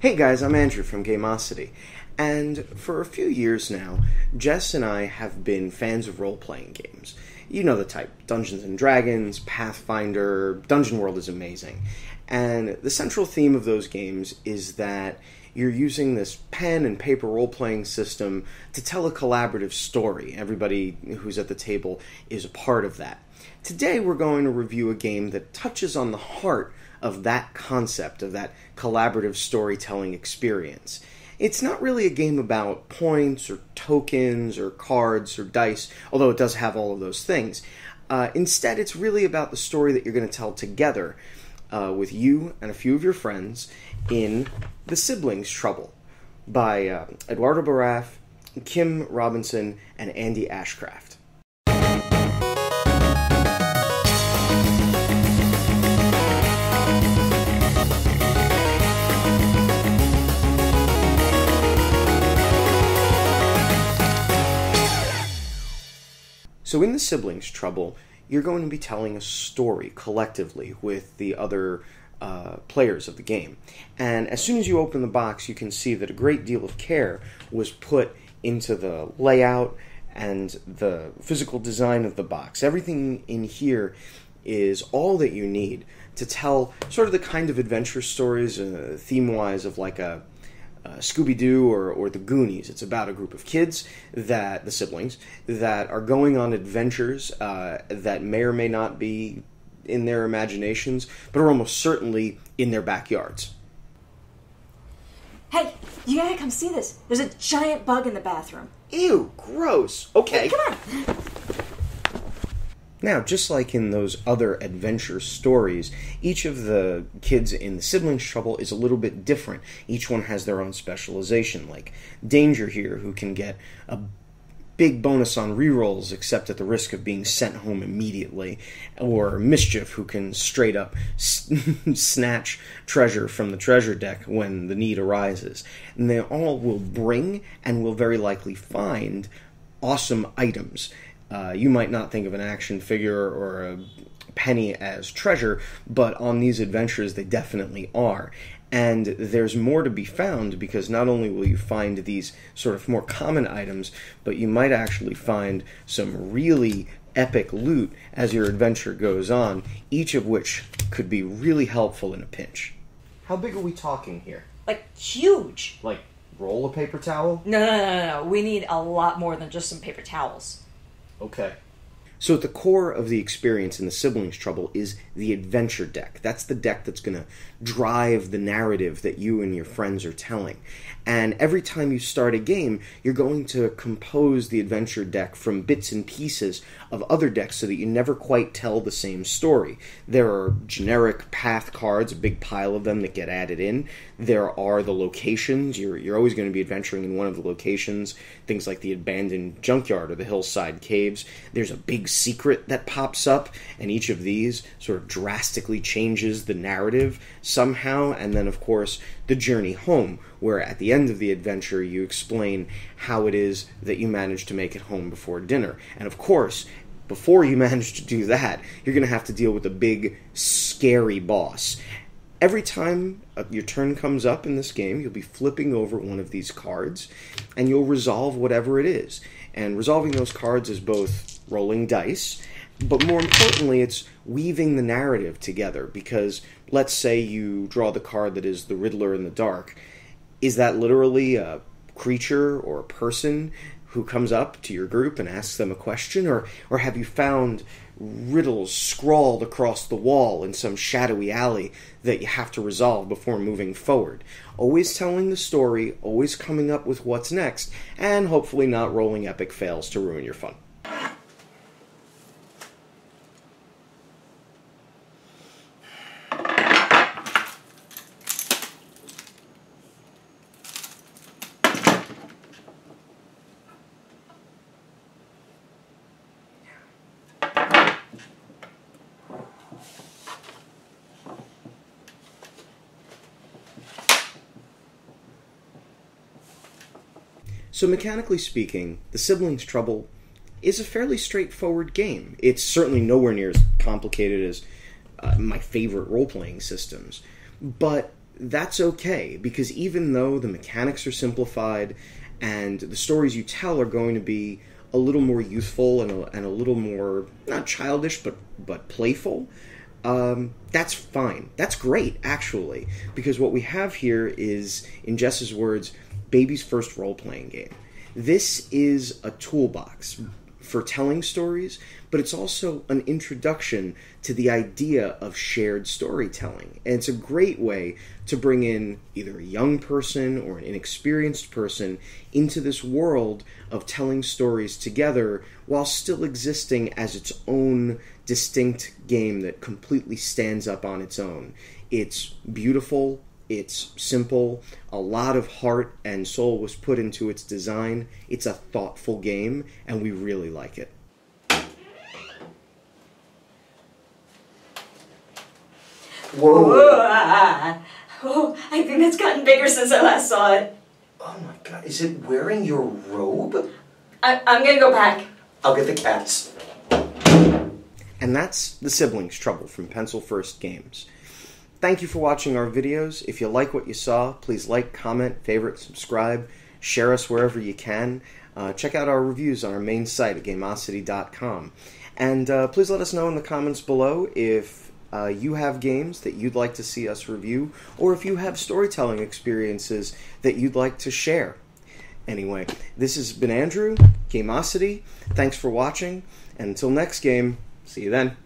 Hey guys, I'm Andrew from Gameosity, and for a few years now, Jess and I have been fans of role playing games. You know the type Dungeons and Dragons, Pathfinder, Dungeon World is amazing. And the central theme of those games is that you're using this pen and paper role playing system to tell a collaborative story. Everybody who's at the table is a part of that. Today, we're going to review a game that touches on the heart of that concept, of that collaborative storytelling experience. It's not really a game about points or tokens or cards or dice, although it does have all of those things. Uh, instead, it's really about the story that you're going to tell together uh, with you and a few of your friends in The Siblings Trouble by uh, Eduardo Baraf, Kim Robinson, and Andy Ashcraft. So, in the siblings' trouble, you're going to be telling a story collectively with the other uh, players of the game. And as soon as you open the box, you can see that a great deal of care was put into the layout and the physical design of the box. Everything in here is all that you need to tell sort of the kind of adventure stories, uh, theme wise, of like a uh, Scooby Doo or, or the Goonies. It's about a group of kids that, the siblings, that are going on adventures uh, that may or may not be in their imaginations, but are almost certainly in their backyards. Hey, you gotta come see this. There's a giant bug in the bathroom. Ew, gross. Okay. Come on. Now, just like in those other adventure stories, each of the kids in the siblings' trouble is a little bit different. Each one has their own specialization, like Danger here, who can get a big bonus on rerolls except at the risk of being sent home immediately, or Mischief, who can straight up snatch treasure from the treasure deck when the need arises. And they all will bring and will very likely find awesome items. Uh, you might not think of an action figure or a penny as treasure, but on these adventures they definitely are. And there's more to be found because not only will you find these sort of more common items, but you might actually find some really epic loot as your adventure goes on, each of which could be really helpful in a pinch. How big are we talking here? Like, huge. Like, roll a paper towel? No, no, no, no, no. We need a lot more than just some paper towels. Okay. So at the core of the experience in the siblings trouble is the adventure deck. That's the deck that's going to drive the narrative that you and your friends are telling. And every time you start a game, you're going to compose the adventure deck from bits and pieces of other decks so that you never quite tell the same story. There are generic path cards, a big pile of them that get added in. There are the locations. You're, you're always going to be adventuring in one of the locations, things like the abandoned junkyard or the hillside caves. There's a big secret that pops up, and each of these sort of drastically changes the narrative somehow. And then, of course, the journey home, where at the end of the adventure you explain how it is that you managed to make it home before dinner. And of course, before you manage to do that, you're going to have to deal with a big, scary boss. Every time your turn comes up in this game, you'll be flipping over one of these cards and you'll resolve whatever it is. And resolving those cards is both rolling dice, but more importantly, it's weaving the narrative together because let's say you draw the card that is the Riddler in the dark. Is that literally a creature or a person who comes up to your group and asks them a question, or or have you found riddles scrawled across the wall in some shadowy alley that you have to resolve before moving forward? Always telling the story, always coming up with what's next, and hopefully not rolling epic fails to ruin your fun. So, mechanically speaking, the Siblings Trouble is a fairly straightforward game. It's certainly nowhere near as complicated as uh, my favorite role playing systems, but that's okay because even though the mechanics are simplified and the stories you tell are going to be a little more youthful and a, and a little more not childish but but playful um, that's fine. That's great actually because what we have here is in jess's words baby's first role-playing game. This is a toolbox for telling stories, but it's also an introduction to the idea of shared storytelling. And it's a great way to bring in either a young person or an inexperienced person into this world of telling stories together while still existing as its own distinct game that completely stands up on its own. It's beautiful, it's simple. A lot of heart and soul was put into its design. It's a thoughtful game, and we really like it. Whoa! Whoa ah, oh, I think that's gotten bigger since I last saw it. Oh my god, is it wearing your robe? I, I'm gonna go back. I'll get the cats. And that's the Siblings Trouble from Pencil First Games. Thank you for watching our videos. If you like what you saw, please like, comment, favorite, subscribe, share us wherever you can. Uh, check out our reviews on our main site at Gameosity.com. And uh, please let us know in the comments below if uh, you have games that you'd like to see us review, or if you have storytelling experiences that you'd like to share. Anyway, this has been Andrew, Gameosity. Thanks for watching, and until next game, see you then.